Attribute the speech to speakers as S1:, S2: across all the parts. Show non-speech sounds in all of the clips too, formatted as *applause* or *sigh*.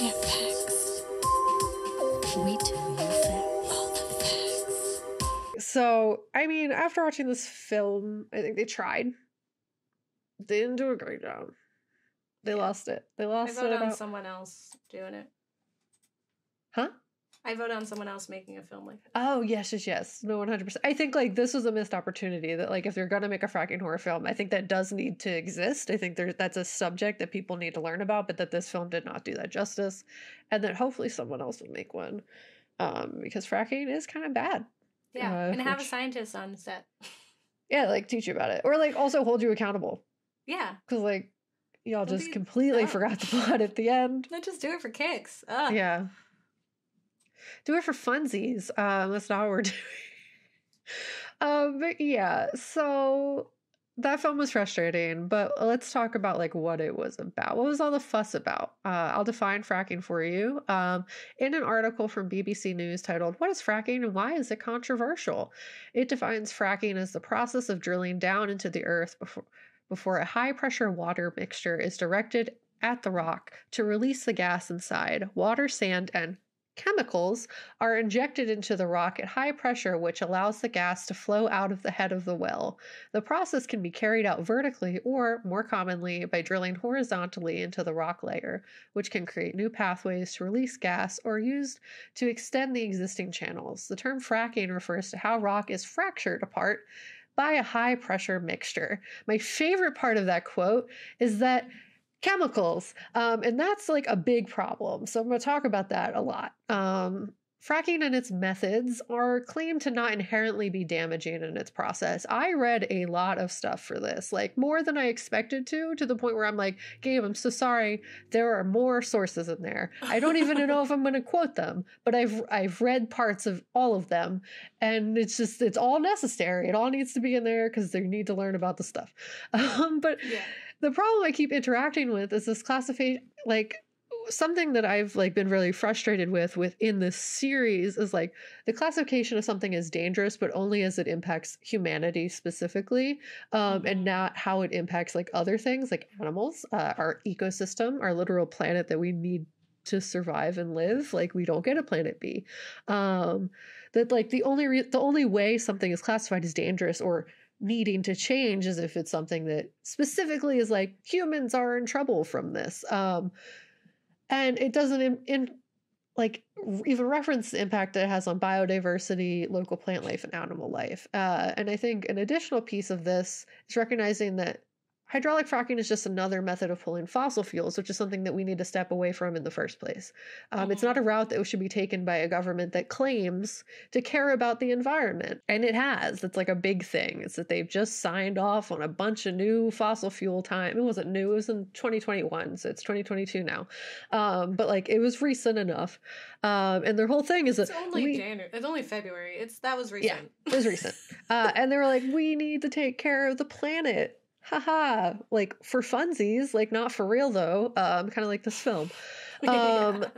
S1: Yeah, facts. We tell you facts. All the facts.
S2: So, I mean, after watching this film, I think they tried. They didn't do a great job. They lost it. They
S3: I
S2: lost
S3: vote
S2: it.
S3: on
S2: About...
S3: someone else doing it.
S2: Huh?
S3: I vote on someone else making a film like this.
S2: Oh yes, yes, yes. No, one hundred percent. I think like this was a missed opportunity. That like if they're gonna make a fracking horror film, I think that does need to exist. I think there that's a subject that people need to learn about, but that this film did not do that justice, and that hopefully someone else will make one, um, because fracking is kind of bad.
S3: Yeah,
S2: Uh,
S3: and have a scientist on set. *laughs*
S2: Yeah, like teach you about it, or like also hold you accountable,
S3: Yeah,
S2: because like y'all
S3: Don't
S2: just
S3: be
S2: completely forgot the plot at the end.
S3: not just do it for kicks. Ugh.
S2: Yeah. Do it for funsies. Um, that's not what we're *laughs* doing. um, but yeah, so that film was frustrating, but let's talk about like what it was about. What was all the fuss about? Uh, I'll define fracking for you. Um, in an article from BBC News titled "What is fracking and why is it controversial?" It defines fracking as the process of drilling down into the earth before before a high pressure water mixture is directed at the rock to release the gas inside. Water, sand, and chemicals are injected into the rock at high pressure, which allows the gas to flow out of the head of the well. The process can be carried out vertically or, more commonly, by drilling horizontally into the rock layer, which can create new pathways to release gas or used to extend the existing channels. The term fracking refers to how rock is fractured apart by a high pressure mixture. My favorite part of that quote is that chemicals, um, and that's like a big problem. So I'm going to talk about that a lot. Um, fracking and its methods are claimed to not inherently be damaging in its process. I read a lot of stuff for this, like more than I expected to, to the point where I'm like, Gabe, I'm so sorry. There are more sources in there. I don't even know if I'm going to quote them, but I've I've read parts of all of them, and it's just it's all necessary. It all needs to be in there because they need to learn about the stuff. *laughs* Um, but
S3: Yeah.
S2: The problem I keep interacting with is this classification, like something that I've like been really frustrated with within this series is like the classification of something as dangerous, but only as it impacts humanity specifically, um, and
S3: Mhm.
S2: not how it impacts like other things like animals, uh, our ecosystem, our literal planet that we need to survive and live. Like we don't get a planet B. Um, that like the only re- the only way something is classified as dangerous or needing to change as if it's something that specifically is like humans are in trouble from this. Um and it doesn't in, in like even reference the impact that it has on biodiversity local plant life and animal life. Uh, and i think an additional piece of this is recognizing that hydraulic fracking is just another method of pulling fossil fuels which is something that we need to step away from in the first place um, it's
S3: Mhm.
S2: not a route that should be taken by a government that claims to care about the environment. And it has. It's like a big thing. It's that they've just signed off on a bunch of new fossil fuel time. It wasn't new, it was in 2021, so it's 2022 now. Um, but like it was recent enough. Um, and their whole thing is that
S3: It's
S2: that
S3: only
S2: we,
S3: January. It's only February. It's that was recent.
S2: Yeah,
S3: recent.
S2: it was recent. *laughs* Uh, and they were like, we need to take care of the planet. Haha. Like for funsies, like not for real though. Um, kind of like this film. *laughs* Um,
S3: Yeah.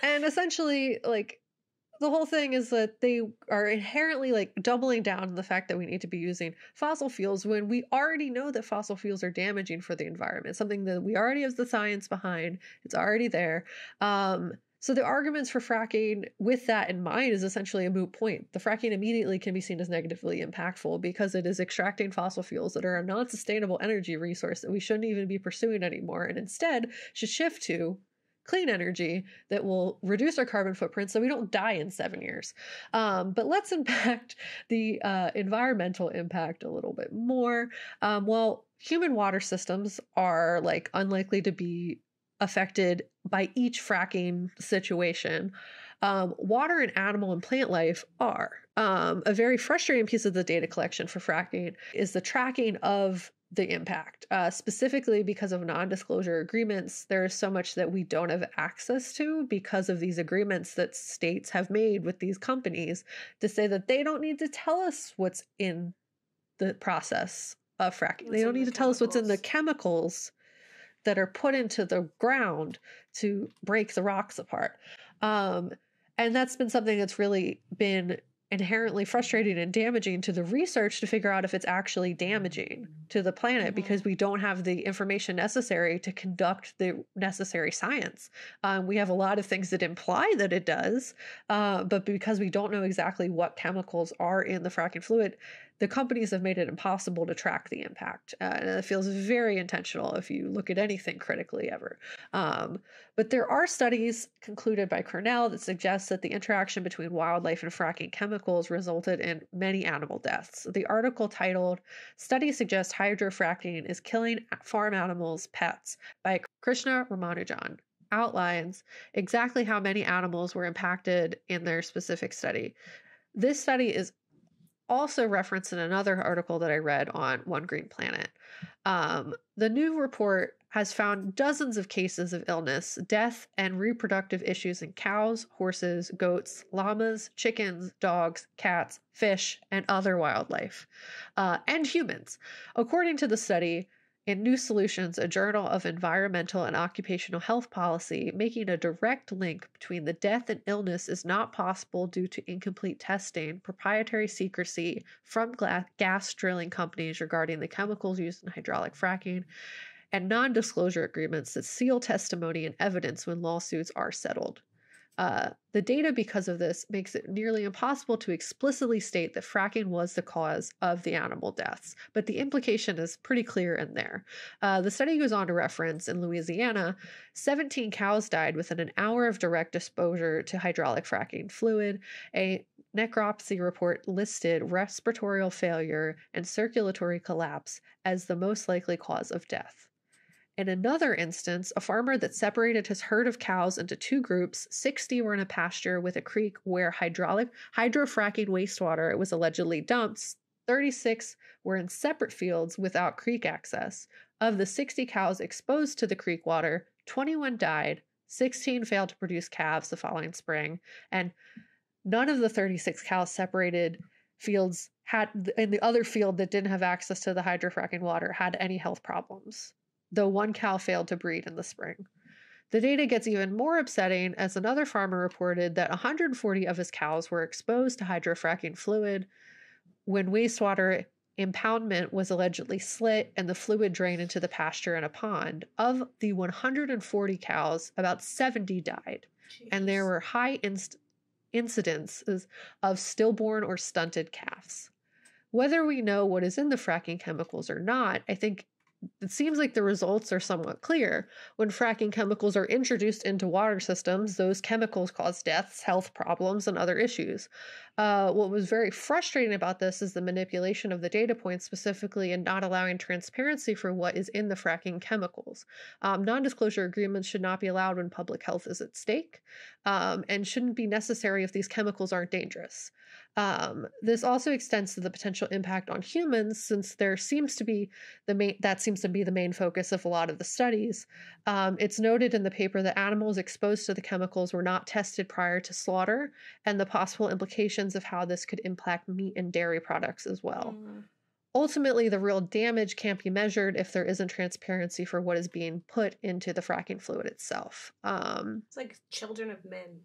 S2: and essentially like the whole thing is that they are inherently like doubling down on the fact that we need to be using fossil fuels when we already know that fossil fuels are damaging for the environment something that we already have the science behind it's already there um so the arguments for fracking with that in mind is essentially a moot point. The fracking immediately can be seen as negatively impactful because it is extracting fossil fuels that are a non-sustainable energy resource that we shouldn't even be pursuing anymore and instead should shift to clean energy that will reduce our carbon footprint so we don't die in seven years. Um, but let's *laughs* impact the uh, environmental impact a little bit more. Um, well, human water systems are like unlikely to be affected by each fracking situation. Um, water and animal and plant life are. Um, a very frustrating piece of the data collection for fracking is the tracking of the impact, uh, specifically because of non disclosure agreements. There is so much that we don't have access to because of these agreements that states have made with these companies to say that they don't need to tell us what's in the process of fracking.
S3: What's
S2: they don't need
S3: the
S2: to tell us what's in the chemicals that are put into the ground to break the rocks apart. Um, and that's been something that's really been inherently frustrating and damaging to the research to figure out if it's actually damaging to the planet
S3: Mhm.
S2: because we don't have the information necessary to conduct the necessary science. Um, we have a lot of things that imply that it does, uh, but because we don't know exactly what chemicals are in the fracking fluid, the companies have made it impossible to track the impact. Uh, and it feels very intentional if you look at anything critically ever. Um, but there are studies concluded by Cornell that suggest that the interaction between wildlife and fracking chemicals resulted in many animal deaths. The article titled Studies Suggest Hydrofracking is Killing Farm Animals' Pets by Krishna Ramanujan outlines exactly how many animals were impacted in their specific study. This study is also referenced in another article that I read on One Green Planet. Um, the new report has found dozens of cases of illness, death, and reproductive issues in cows, horses, goats, llamas, chickens, dogs, cats, fish, and other wildlife, uh, and humans. According to the study, in New Solutions, a journal of environmental and occupational health policy, making a direct link between the death and illness is not possible due to incomplete testing, proprietary secrecy from gas drilling companies regarding the chemicals used in hydraulic fracking, and non disclosure agreements that seal testimony and evidence when lawsuits are settled. Uh, the data, because of this, makes it nearly impossible to explicitly state that fracking was the cause of the animal deaths, but the implication is pretty clear in there. Uh, the study goes on to reference in Louisiana, 17 cows died within an hour of direct exposure to hydraulic fracking fluid. A necropsy report listed respiratory failure and circulatory collapse as the most likely cause of death. In another instance, a farmer that separated his herd of cows into two groups, 60 were in a pasture with a creek where hydraulic hydrofracking wastewater was allegedly dumped. 36 were in separate fields without creek access. Of the 60 cows exposed to the creek water, 21 died, 16 failed to produce calves the following spring, and none of the 36 cows separated fields had in the other field that didn't have access to the hydrofracking water had any health problems though one cow failed to breed in the spring. The data gets even more upsetting as another farmer reported that 140 of his cows were exposed to hydrofracking fluid when wastewater impoundment was allegedly slit and the fluid drained into the pasture and a pond. Of the 140 cows, about 70 died, and there were high inst- incidences of stillborn or stunted calves. Whether we know what is in the fracking chemicals or not, I think it seems like the results are somewhat clear. When fracking chemicals are introduced into water systems, those chemicals cause deaths, health problems, and other issues. Uh, what was very frustrating about this is the manipulation of the data points, specifically in not allowing transparency for what is in the fracking chemicals. Um, non disclosure agreements should not be allowed when public health is at stake um, and shouldn't be necessary if these chemicals aren't dangerous. Um, this also extends to the potential impact on humans, since there seems to be the main that seems to be the main focus of a lot of the studies. Um, it's noted in the paper that animals exposed to the chemicals were not tested prior to slaughter, and the possible implications of how this could impact meat and dairy products as well.
S3: Mm.
S2: Ultimately, the real damage can't be measured if there isn't transparency for what is being put into the fracking fluid itself. Um,
S3: It's like children of men.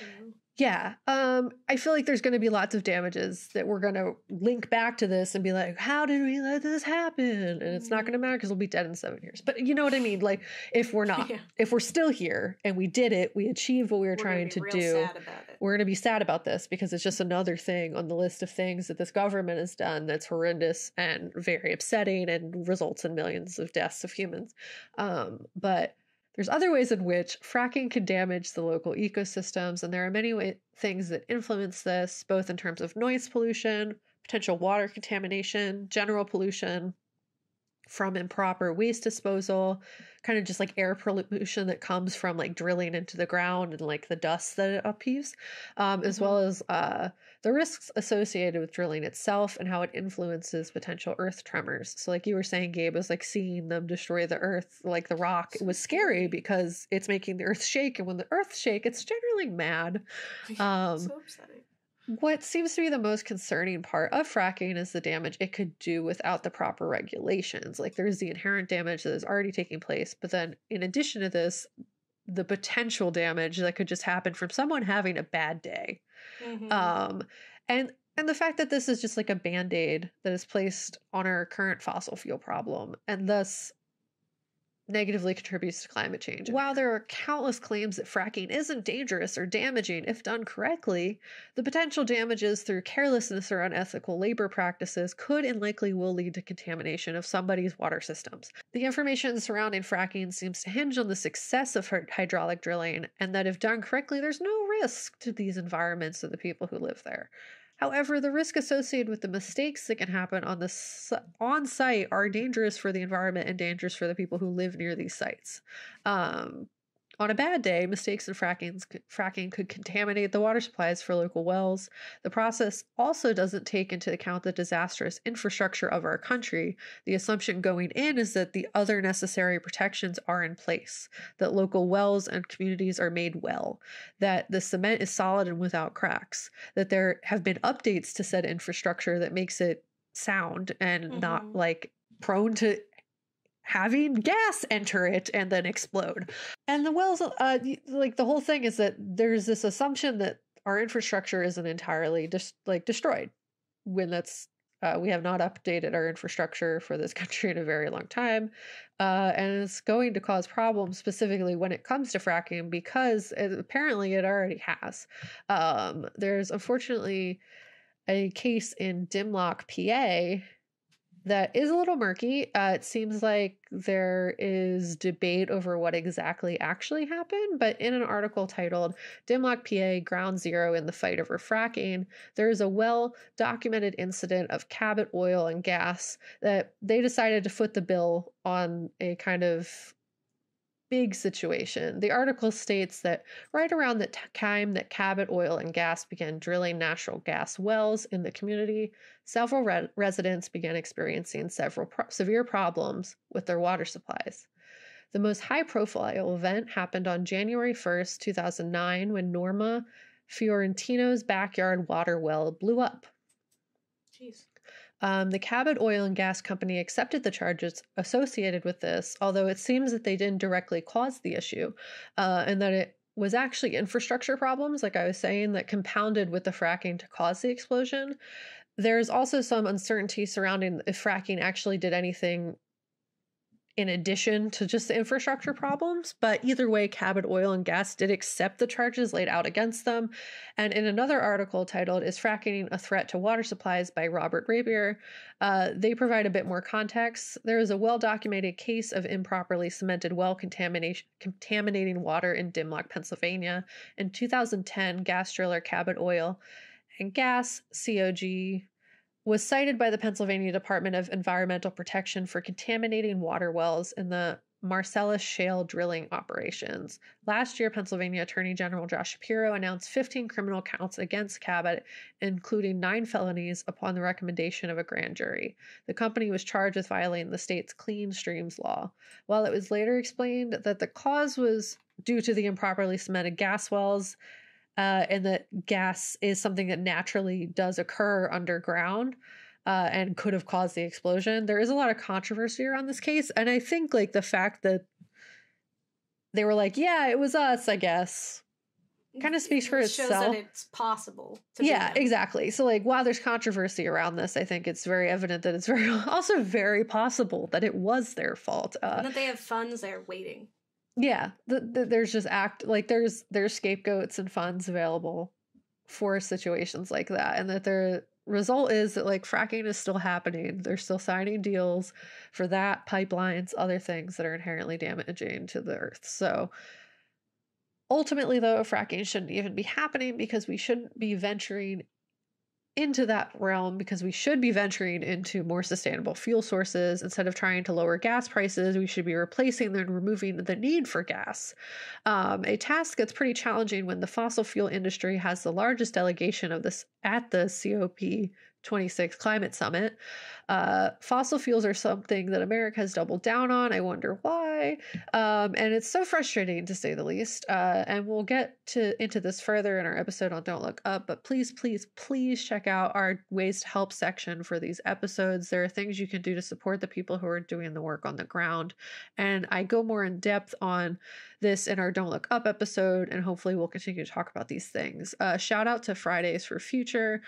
S3: Know?
S2: yeah, um, I feel like there's going to be lots of damages that we're going to link back to this and be like, how did we let this happen? And it's not going to matter because we'll be dead in seven years. But you know what I mean? Like, if we're not, *laughs*
S3: Yeah.
S2: if we're still here and we did it, we achieved what we were
S3: We're
S2: trying to do.
S3: Sad about it.
S2: We're going to be sad about this because it's just another thing on the list of things that this government has done that's horrendous and very upsetting and results in millions of deaths of humans. Um, but there's other ways in which fracking can damage the local ecosystems, and there are many way- things that influence this, both in terms of noise pollution, potential water contamination, general pollution from improper waste disposal, kind of just like air pollution that comes from like drilling into the ground and like the dust that it upheaves, um, as
S3: Mhm.
S2: well as uh, the risks associated with drilling itself and how it influences potential earth tremors. So, like you were saying, Gabe, was like seeing them destroy the earth, like the rock. It was scary
S3: scary.
S2: because it's making the earth shake, and when the earth shake, it's generally mad. Um,
S3: so upsetting.
S2: What seems to be the most concerning part of fracking is the damage it could do without the proper regulations. Like there's the inherent damage that is already taking place, but then in addition to this, the potential damage that could just happen from someone having a bad day.
S3: Mhm.
S2: Um, and and the fact that this is just like a band-aid that is placed on our current fossil fuel problem and thus negatively contributes to climate change. While there are countless claims that fracking isn't dangerous or damaging if done correctly, the potential damages through carelessness or unethical labor practices could and likely will lead to contamination of somebody's water systems. The information surrounding fracking seems to hinge on the success of hydraulic drilling, and that if done correctly, there's no risk to these environments or the people who live there. However, the risk associated with the mistakes that can happen on the on site are dangerous for the environment and dangerous for the people who live near these sites. Um, on a bad day, mistakes in fracking could contaminate the water supplies for local wells. The process also doesn't take into account the disastrous infrastructure of our country. The assumption going in is that the other necessary protections are in place, that local wells and communities are made well, that the cement is solid and without cracks, that there have been updates to said infrastructure that makes it sound and mm-hmm. not like prone to having gas enter it and then explode. And the wells, uh, like the whole thing is that there's this assumption that our infrastructure isn't entirely just like destroyed when that's uh, we have not updated our infrastructure for this *laughs* country in a very long time. Uh, and it's going to cause problems specifically when it comes to fracking because it, apparently it already has. Um, there's unfortunately a case in Dimlock, PA, that is a little murky. Uh, it seems like there is debate over what exactly actually happened, but in an article titled Dimlock PA Ground Zero in the Fight Over Fracking, there is a well documented incident of Cabot oil and gas that they decided to foot the bill on a kind of big situation. The article states that right around the time that Cabot Oil and Gas began drilling natural gas wells in the community, several re- residents began experiencing several pro- severe problems with their water supplies. The most high profile event happened on January 1st, 2009, when Norma Fiorentino's backyard water well blew up.
S3: Jeez.
S2: Um, the Cabot Oil and Gas Company accepted the charges associated with this, although it seems that they didn't directly cause the issue uh, and that it was actually infrastructure problems, like I was saying, that compounded with the fracking to cause the explosion. There's also some uncertainty surrounding if fracking actually did anything in addition to just the infrastructure problems. But either way, Cabot Oil and Gas did accept the charges laid out against them. And in another article titled Is Fracking a Threat to Water Supplies by Robert Rapier, uh, they provide a bit more context. There is a well documented case of improperly cemented well contamination, contaminating water in Dimlock, Pennsylvania. In 2010, gas driller Cabot Oil and Gas, COG, was cited by the Pennsylvania Department of Environmental Protection for contaminating water wells in the Marcellus Shale drilling operations. Last year, Pennsylvania Attorney General Josh Shapiro announced 15 criminal counts against Cabot, including nine felonies, upon the recommendation of a grand jury. The company was charged with violating the state's clean streams law. While it was later explained that the cause was due to the improperly cemented gas wells, uh, and that gas is something that naturally does occur underground uh, and could have caused the explosion. There is a lot of controversy around this case, and I think like the fact that they were like, "Yeah, it was us," I guess, kind of speaks for
S3: it
S2: itself.
S3: Shows that it's possible.
S2: yeah, exactly. So like, while there's controversy around this, I think it's very evident that it's very *laughs* also very possible that it was their fault.
S3: Uh, and that they have funds there waiting
S2: yeah the, the, there's just act like there's there's scapegoats and funds available for situations like that and that the result is that like fracking is still happening they're still signing deals for that pipelines other things that are inherently damaging to the earth so ultimately though fracking shouldn't even be happening because we shouldn't be venturing into that realm because we should be venturing into more sustainable fuel sources. Instead of trying to lower gas prices, we should be replacing and removing the need for gas. Um, a task that's pretty challenging when the fossil fuel industry has the largest delegation of this at the COP 26 climate summit. Uh, fossil fuels are something that America has doubled down on. I wonder why. Um, and it's so frustrating to say the least. Uh, and we'll get to into this further in our episode on Don't Look Up. But please, please, please check out our ways to help section for these episodes. There are things you can do to support the people who are doing the work on the ground. And I go more in depth on this in our Don't Look Up episode. And hopefully we'll continue to talk about these things. Uh, shout out to Fridays for Future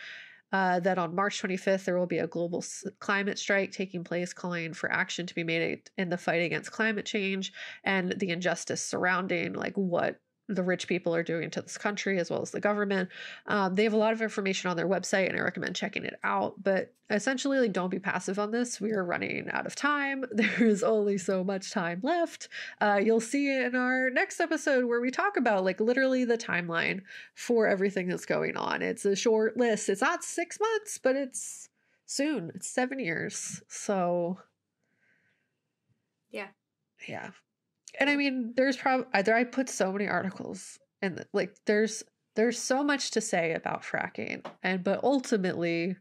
S2: Uh, that on March 25th, there will be a global s- climate strike taking place, calling for action to be made in the fight against climate change and the injustice surrounding like what the rich people are doing to this country as well as the government. Um, they have a lot of information on their website, and I recommend checking it out. But essentially, like, don't be passive on this. We are running out of time. *laughs* There is only so much time left. Uh, you'll see it in our next episode where we talk about like literally the timeline for everything that's going on. It's a short list. It's not six months, but it's soon. It's seven years. So
S3: Yeah.
S2: yeah. And I mean, there's probably either I put so many articles and like there's there's so much to say about fracking. And but ultimately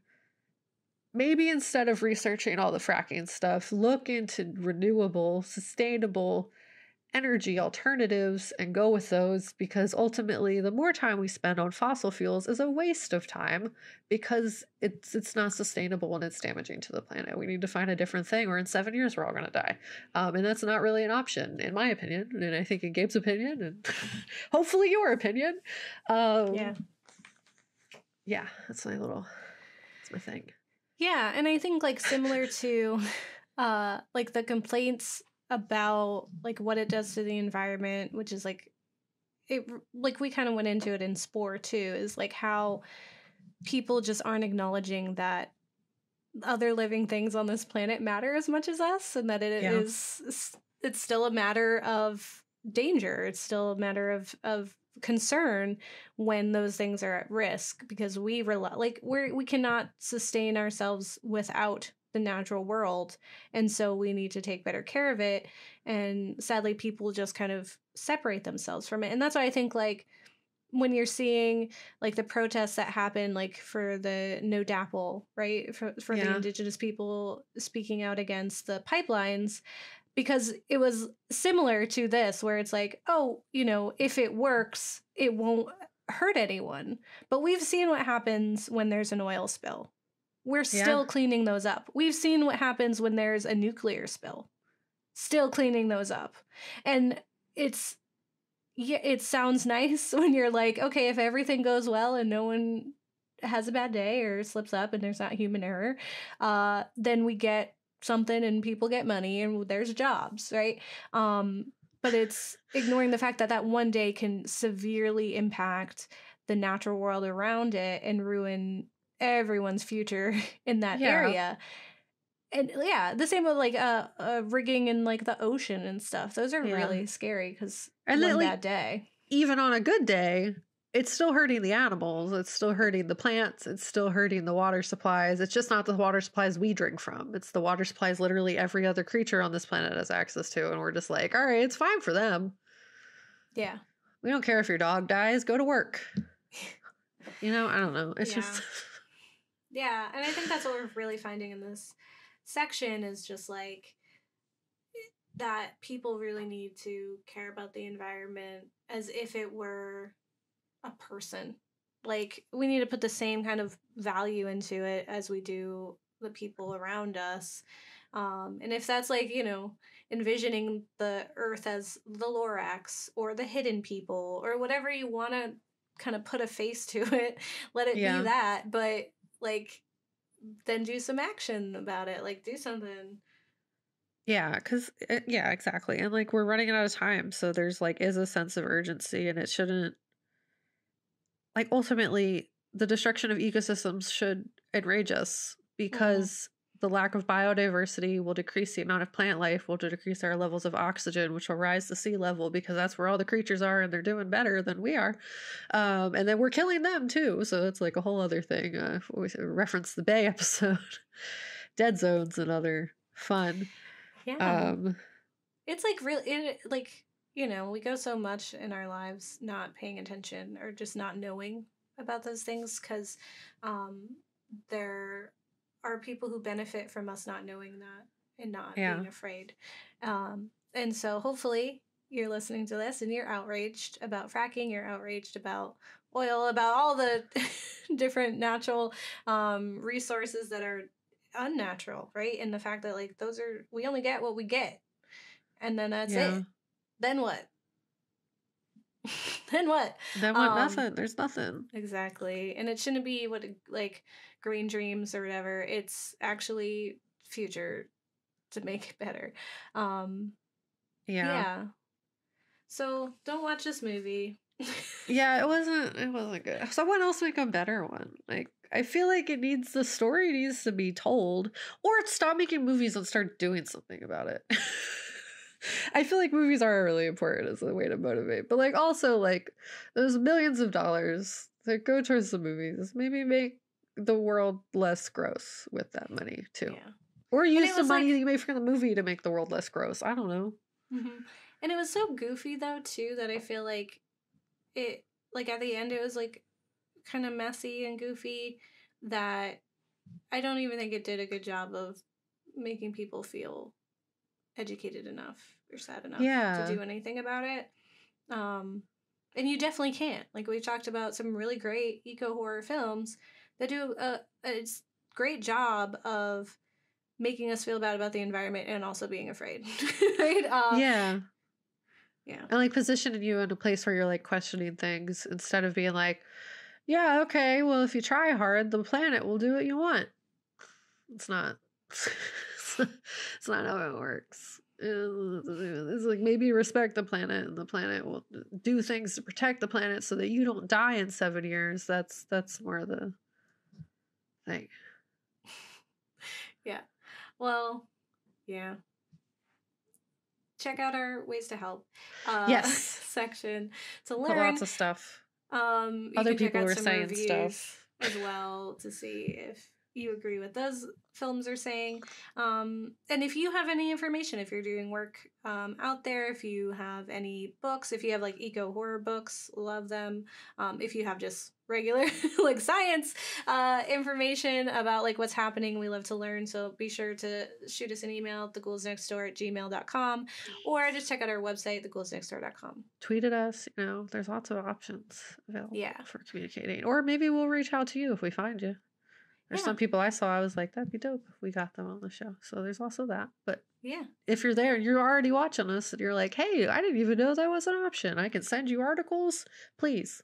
S2: maybe instead of researching all the fracking stuff, look into renewable, sustainable energy alternatives and go with those because ultimately the more time we spend on fossil fuels is a waste of time because it's it's not sustainable and it's damaging to the planet. We need to find a different thing or in 7 years we're all going to die. Um, and that's not really an option in my opinion and I think in Gabe's opinion and *laughs* hopefully your opinion. Um,
S3: Yeah.
S2: Yeah, that's my little that's my thing.
S3: Yeah, and I think like similar to *laughs* uh like the complaints about like what it does to the environment, which is like it like we kind of went into it in Spore too, is like how people just aren't acknowledging that other living things on this planet matter as much as us and that it
S2: Yeah.
S3: is it's still a matter of danger. It's still a matter of of concern when those things are at risk because we rely like we're we cannot sustain ourselves without the natural world and so we need to take better care of it and sadly people just kind of separate themselves from it and that's why i think like when you're seeing like the protests that happen like for the no DAPL right for, for the indigenous people speaking out against the pipelines because it was similar to this where it's like oh you know if it works it won't hurt anyone. But we've seen what happens when there's an oil spill we're still
S2: Yeah.
S3: cleaning those up. We've seen what happens when there's a nuclear spill. Still cleaning those up. And it's yeah it sounds *laughs* nice when you're like okay if everything goes well and no one has a bad day or slips up and there's not human error uh then we get something and people get money and there's jobs right? Um but it's ignoring the fact that that one day can severely impact the natural world around it and ruin everyone's future *laughs* in that
S2: Yeah.
S3: area and yeah the same with like uh, uh rigging in like the ocean and stuff those are
S2: Yeah.
S3: really scary because one
S2: then, like,
S3: bad day
S2: even on a good day, it's still hurting the animals. It's still hurting the plants. It's still hurting the water supplies. It's just not the water supplies we drink from. It's the water supplies literally every other creature on this planet has access to. And we're just like, all right, it's fine for them.
S3: yeah
S2: We don't care if your dog dies. Go to work. *laughs* You know, I don't know. It's
S3: Yeah.
S2: just, *laughs*
S3: Yeah, and I think that's what we're really finding in this section is just like that people really need to care about the environment as if it were a person. Like we need to put the same kind of value into it as we do the people around us. Um, and if that's like, you know, envisioning the earth as the Lorax or the hidden people or whatever you want to kind of put a face to it, *laughs* let it
S2: Yeah.
S3: be that. But like, then do some action about it. Like, do something.
S2: yeah, because, eh, yeah, exactly. And like, we're running out of time. So there's like, is a sense of urgency and it shouldn't, like, ultimately, the destruction of ecosystems should enrage us mm-hmm. because the lack of biodiversity will decrease the amount of plant life, will decrease our levels of oxygen, which will rise the sea level because that's where all the creatures are and they're doing better than we are. Um, and then we're killing them too. So it's like a whole other thing. Uh, we reference the Bay *laughs* episode, dead zones, and other fun.
S3: Yeah.
S2: Um,
S3: it's like really, it, like, you know, we go so much in our lives not paying attention or just not knowing about those things because um, there are people who benefit from us not knowing that and not
S2: Yeah.
S3: being afraid. Um, and so hopefully you're listening to this and you're outraged about fracking, you're outraged about oil, about all the *laughs* different natural um, resources that are unnatural, right? And the fact that like those are we only get what we get. And then that's
S2: Yeah.
S3: it. Then what? *laughs* then what?
S2: Then what?
S3: Um,
S2: nothing. There's nothing.
S3: Exactly. And it shouldn't be what like green dreams or whatever. It's actually future to make it better. Um
S2: Yeah.
S3: yeah. So don't watch this movie. *laughs*
S2: Yeah, it wasn't it wasn't good. Someone else make a better one. Like I feel like it needs the story needs to be told or stop making movies and start doing something about it. *laughs* I feel like movies are really important as a way to motivate. But like also like there's millions of dollars that go towards the movies. Maybe make the world less gross with that money too.
S3: yeah.
S2: Or use the money
S3: like-
S2: that you made from the movie to make the world less gross. I don't know.
S3: hmm And it was so goofy though too that I feel like it like at the end it was like kind of messy and goofy that I don't even think it did a good job of making people feel educated enough or sad enough
S2: Yeah.
S3: to do anything about it. Um and you definitely can't. Like we've talked about some really great eco horror films that do a great job of making us feel bad about the environment and also being afraid. *laughs* right? Uh,
S2: yeah.
S3: Yeah.
S2: and like positioning you in a place where you're like questioning things instead of being like yeah okay well if you try hard the planet will do what you want it's not *laughs* it's not how it works it's like maybe respect the planet and the planet will do things to protect the planet so that you don't die in seven years that's that's more the thing
S3: Yeah. Well, yeah. Check out our ways to help uh,
S2: Yes. *laughs*
S3: section to learn.
S2: lots of stuff
S3: um,
S2: other people were saying stuff
S3: as well to see if you agree with those films are saying. Um, and if you have any information, if you're doing work um, out there, if you have any books, if you have like eco horror books, love them. Um, if you have just regular *laughs* like science uh, information about like what's happening, we love to learn. So be sure to shoot us an email at theghoulsnextdoor at gmail.com or just check out our website, theghoulsnextdoor.com.
S2: tweet at us you know there's lots of options available
S3: Yeah.
S2: for communicating or maybe we'll reach out to you if we find you there's
S3: Yeah.
S2: some people i saw i was like that'd be dope if we got them on the show so there's also that but
S3: Yeah.
S2: if you're there and you're already watching us and you're like hey i didn't even know that was an option i can send you articles please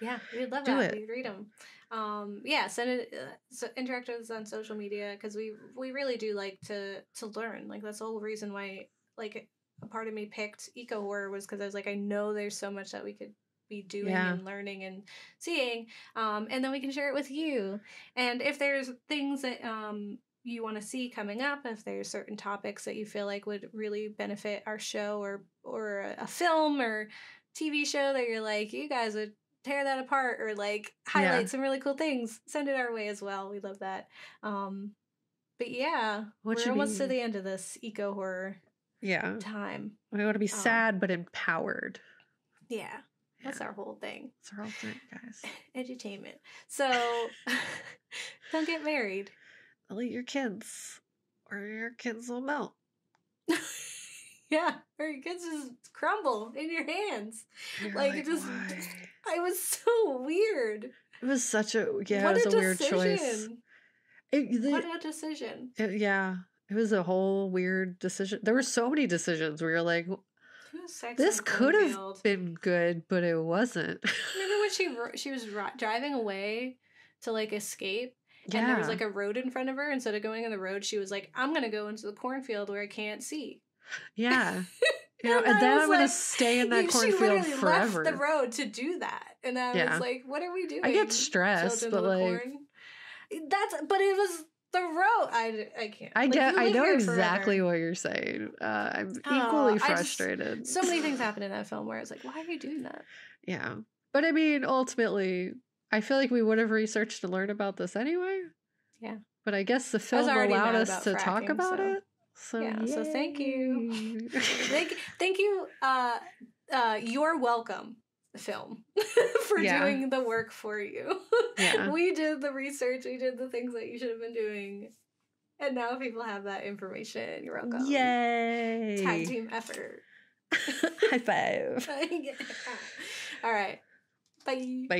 S3: Yeah, we'd love
S2: Do
S3: that.
S2: it.
S3: We'd read them. Um, yeah, send it. Uh, so interact with us on social media because we we really do like to to learn. Like that's the whole reason why like a part of me picked eco horror was because I was like I know there's so much that we could be doing
S2: Yeah.
S3: and learning and seeing, um, and then we can share it with you. And if there's things that um you want to see coming up, if there's certain topics that you feel like would really benefit our show or or a, film or TV show that you're like you guys would tear that apart or like highlight
S2: Yeah.
S3: some really cool things send it our way as well we love that um but yeah
S2: What
S3: we're almost to the end of this eco horror
S2: yeah
S3: time
S2: we want to be
S3: Um,
S2: sad but empowered
S3: yeah that's our whole thing.
S2: That's our whole thing guys. *laughs*
S3: Edutainment. So *laughs* don't get married.
S2: They'll eat your kids. Or your kids will *laughs* melt
S3: yeah or your kids just crumble in your hands.
S2: You're
S3: Like, it just-
S2: "Why?"
S3: i was so weird.
S2: It was such a yeah
S3: what
S2: it was
S3: a
S2: a, weird choice. it, the-
S3: what a decision.
S2: It- yeah, it was a whole weird decision. There were so many decisions where you're like,
S3: Sex
S2: this could have been good, but it wasn't.
S3: Remember when she *laughs* ro- she was ri- driving away to like escape,
S2: yeah,
S3: and there was like a road in front of her. Instead of going in the road, she was like, "I'm gonna go into the cornfield where I can't see."
S2: yeah, *laughs* you know,
S3: And
S2: and
S3: I
S2: then I'm gonna stay in that *laughs* cornfield forever.
S3: left the road to do that, and I
S2: Yeah.
S3: was like, "What are we doing?"
S2: I get stressed, but like,
S3: corn? that's but it was the road. I I can't.
S2: I
S3: Like,
S2: get, I know exactly what you're saying. Uh, I'm
S3: Oh,
S2: equally
S3: I just-
S2: frustrated.
S3: So many things *laughs* happen in that film where it's like, why are you doing that?
S2: yeah, but I mean, ultimately, I feel like we would have researched to learn about this anyway.
S3: Yeah.
S2: But I guess the film allowed us to talk about
S3: so-
S2: it. So
S3: Yeah, so thank you. *laughs* thank, thank you. Uh, uh, you're welcome. Film *laughs* for
S2: Yeah.
S3: doing the work for you.
S2: Yeah. *laughs*
S3: we did the research. We did the things that you should have been doing, and now people have that information. You're welcome.
S2: Yay!
S3: Tag team effort. *laughs*
S2: High five.
S3: All right. Bye.
S2: Bye.